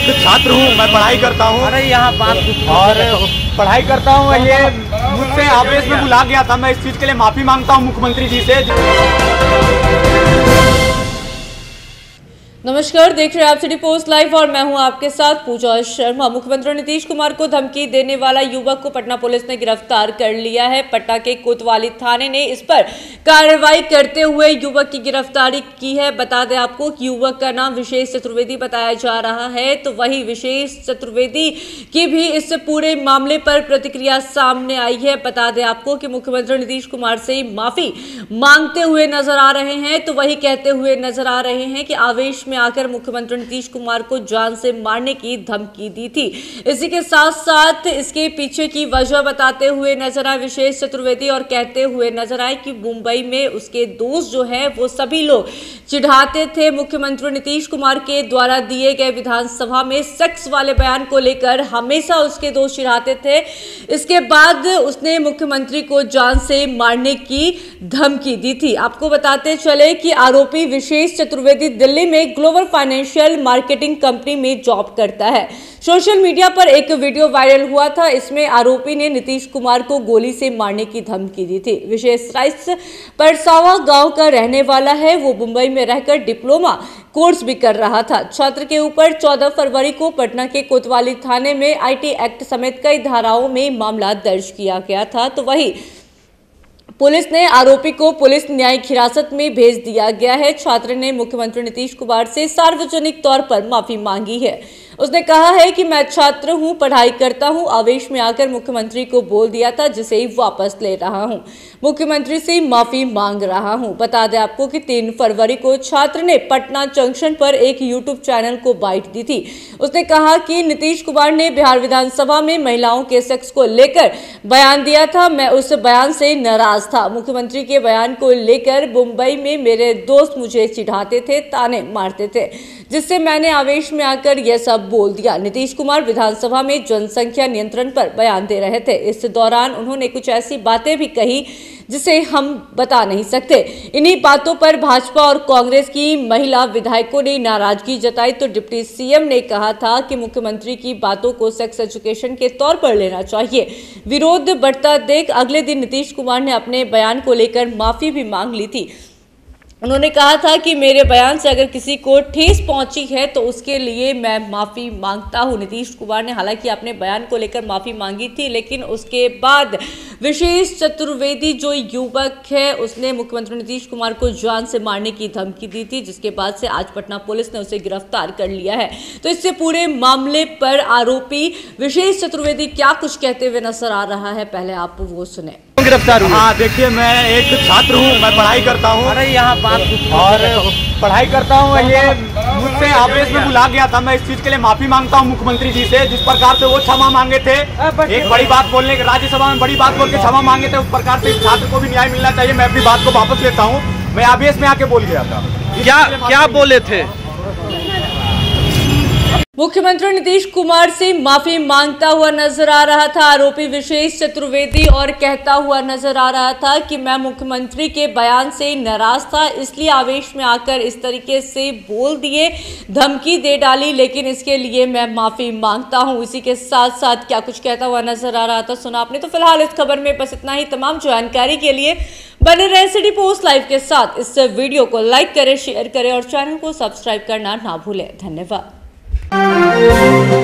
एक छात्र हूँ मैं पढ़ाई करता हूँ। अरे यहाँ बात और पढ़ाई करता हूँ ये मुझसे आवेश में बुला गया था मैं इस चीज़ के लिए माफ़ी माँगता हूँ मुख्यमंत्री जी से। नमस्कार, देख रहे हैं आप सिटी पोस्ट लाइव और मैं हूँ आपके साथ पूजा शर्मा। मुख्यमंत्री नीतीश कुमार को धमकी देने वाला युवक को पटना पुलिस ने गिरफ़्तार कर लिया है। पटना के कोतवाली थाने ने इस पर कार्रवाई करते हुए युवक की गिरफ्तारी की है। बता दें आपको कि युवक का नाम विशेष चतुर्वेदी बताया जा रहा है तो वही विशेष चतुर्वेदी की भी इस पूरे मामले पर प्रतिक्रिया सामने आई है। बता दें आपको कि मुख्यमंत्री नीतीश कुमार से माफ़ी मांगते हुए नज़र आ रहे हैं तो वही कहते हुए नज़र आ रहे हैं कि आवेश में आकर मुख्यमंत्री नीतीश कुमार को जान से मारने की धमकी दी थी। इसी के साथ साथ इसके पीछे की वजह बताते हुए नज़र आए विशेष चतुर्वेदी और कहते हुए नज़र आए कि मुंबई में उसके दोस्त जो है, वो सभी लोग चिढ़ाते थे मुख्यमंत्री नीतीश कुमार के द्वारा दिए गए विधानसभा में सेक्स वाले बयान को लेकर। हमेशा उसके दोस्त चिढ़ाते थे। इसके बाद उसने मुख्यमंत्री को जान से मारने की धमकी दी थी। आपको बताते चले कि आरोपी विशेष चतुर्वेदी दिल्ली में ग्लोबल फाइनेंशियल मार्केटिंग कंपनी में जॉब करता है। सोशल मीडिया पर एक वीडियो वायरल हुआ था, इसमें आरोपी ने नीतीश कुमार को गोली से मारने की धमकी दी थी। विशेष राइस परसावा गाँव का रहने वाला है, वो मुंबई में रहकर डिप्लोमा कोर्स भी कर रहा था। छात्र के ऊपर 14 फरवरी को पटना के कोतवाली थाने में आईटी एक्ट समेत कई धाराओं में मामला दर्ज किया गया था। तो वही पुलिस ने आरोपी को पुलिस न्यायिक हिरासत में भेज दिया गया है। छात्र ने मुख्यमंत्री नीतीश कुमार से सार्वजनिक तौर पर माफ़ी मांगी है। उसने कहा है कि मैं छात्र हूँ, पढ़ाई करता हूँ, आवेश में आकर मुख्यमंत्री को बोल दिया था, जिसे वापस ले रहा हूँ। मुख्यमंत्री से माफ़ी मांग रहा हूँ। बता दें आपको कि तीन फरवरी को छात्र ने पटना जंक्शन पर एक यूट्यूब चैनल को बाइट दी थी। उसने कहा कि नीतीश कुमार ने बिहार विधानसभा में महिलाओं के सेक्स को लेकर बयान दिया था। मैं उस बयान से नाराज़ था। मुख्यमंत्री के बयान को लेकर मुंबई में मेरे दोस्त मुझे चिढ़ाते थे, ताने मारते थे, जिससे मैंने आवेश में आकर यह सब बोल दिया। नीतीश कुमार विधानसभा में जनसंख्या नियंत्रण पर बयान दे रहे थे। इस दौरान उन्होंने कुछ ऐसी बातें भी कही जिसे हम बता नहीं सकते। इन्हीं बातों पर भाजपा और कांग्रेस की महिला विधायकों ने नाराज़गी जताई तो डिप्टी सीएम ने कहा था कि मुख्यमंत्री की बातों को सेक्स एजुकेशन के तौर पर लेना चाहिए। विरोध बढ़ता देख अगले दिन नीतीश कुमार ने अपने बयान को लेकर माफ़ी भी मांग ली थी। उन्होंने कहा था कि मेरे बयान से अगर किसी को ठेस पहुँची है तो उसके लिए मैं माफ़ी माँगता हूँ। नीतीश कुमार ने हालाँकि अपने बयान को लेकर माफ़ी मांगी थी, लेकिन उसके बाद विशेष चतुर्वेदी जो युवक है, उसने मुख्यमंत्री नीतीश कुमार को जान से मारने की धमकी दी थी, जिसके बाद से आज पटना पुलिस ने उसे गिरफ़्तार कर लिया है। तो इससे पूरे मामले पर आरोपी विशेष चतुर्वेदी क्या कुछ कहते हुए नज़र आ रहा है, पहले आप वो सुने। गिरफ़्तार हुए। हाँ देखिए मैं एक छात्र हूँ मैं पढ़ाई करता हूँ। अरे यहाँ बात और पढ़ाई करता हूँ ये मुझसे आवेश में बुला गया था। मैं इस चीज़ के लिए माफ़ी माँगता हूँ मुख्यमंत्री जी से जिस प्रकार से वो क्षमा मांगे थे। एक बड़ी बात बोलने के राज्यसभा में बड़ी बात बोल के क्षमा मांगे थे उस प्रकार से इस छात्र को भी न्याय मिलना चाहिए मैं अपनी बात को वापस लेता हूँ। मैं आवेश में आके बोल गया था। क्या क्या बोले थे? मुख्यमंत्री नीतीश कुमार से माफ़ी माँगता हुआ नज़र आ रहा था। आरोपी विशेष चतुर्वेदी और कहता हुआ नज़र आ रहा था कि मैं मुख्यमंत्री के बयान से नाराज़ था, इसलिए आवेश में आकर इस तरीके से बोल दिए, धमकी दे डाली, लेकिन इसके लिए मैं माफ़ी माँगता हूँ। इसी के साथ साथ क्या कुछ कहता हुआ नज़र आ रहा था सुना आपने? तो फ़िलहाल इस खबर में बस इतना ही। तमाम जानकारी के लिए बने रहे सिटी पोस्ट लाइव के साथ। इस वीडियो को लाइक करें, शेयर करें और चैनल को सब्सक्राइब करना ना भूलें। धन्यवाद। Música